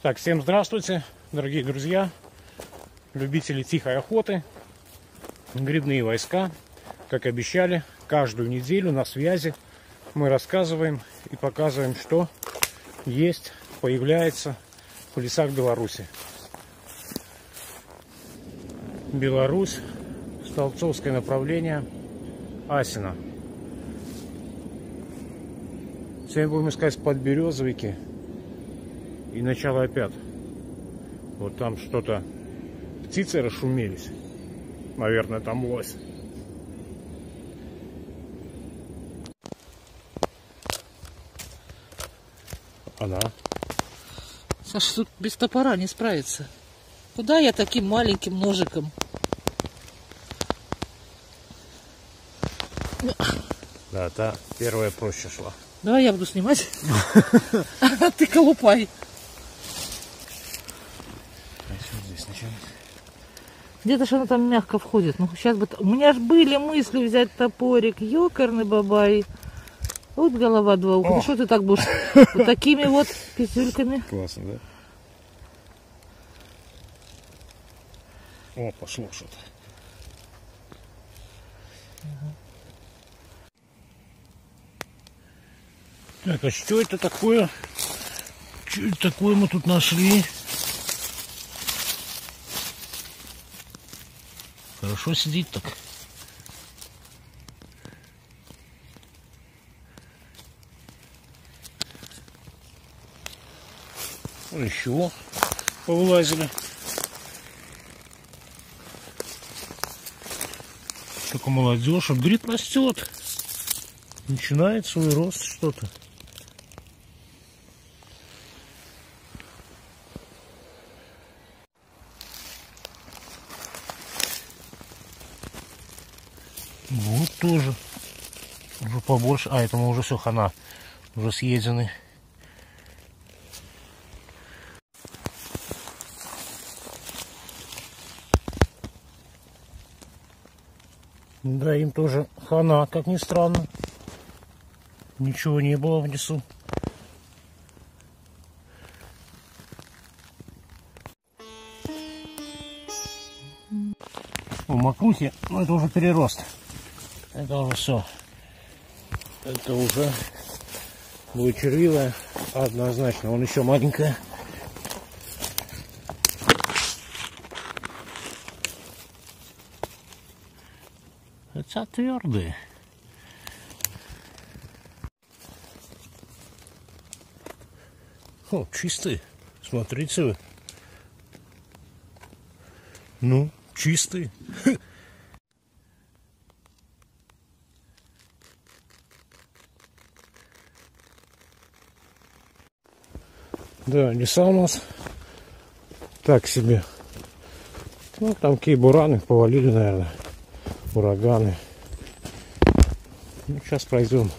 Так, всем здравствуйте, дорогие друзья, любители тихой охоты, грибные войска. Как обещали, каждую неделю на связи мы рассказываем и показываем, что есть, появляется в лесах Беларуси. Беларусь, Столцовское направление, Асина. Сегодня будем искать подберезовики и начало опять. Вот там что-то птицы расшумелись. Наверное, там лось. Она. Саша, тут без топора не справится. Куда я таким маленьким ножиком? Да, та первая проще шла. Давай я буду снимать. А ты колупай. А вот здесь сначала. Где-то же она там мягко входит. Ну, сейчас бы... У меня ж были мысли взять топорик. Ёкарный бабай. Вот голова два уха. Ну что ты так будешь? Вот такими вот писюльками. Классно, да? О, пошло что-то. Так, а что это такое? Что это такое мы тут нашли? Хорошо сидит так. Еще повылазили. Только молодежь, гриб растет. Начинает свой рост что-то. Вот тоже. Уже побольше. А, это мы уже все хана. Уже съедены. Да, им тоже хана, как ни странно. Ничего не было в лесу. У макухи, ну это уже перерост. Это уже все. Это уже будет червивая, однозначно. Он еще маленькая. Хотя твердые. О, чистые. Смотрите вы. Ну, чистые. Да, леса у нас так себе. Ну, там какие бураны повалили, наверное ураганы. Ну, сейчас пройдем.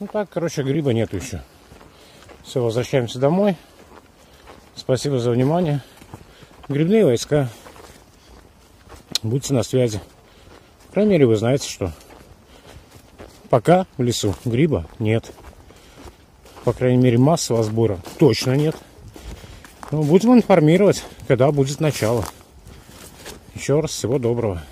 Ну так, короче, гриба нету еще. Все, возвращаемся домой. Спасибо за внимание. Грибные войска. Будьте на связи. По крайней мере, вы знаете, что пока в лесу гриба нет по крайней мере, массового сбора точно нет. Но будем информировать, когда будет начало. Еще раз всего доброго.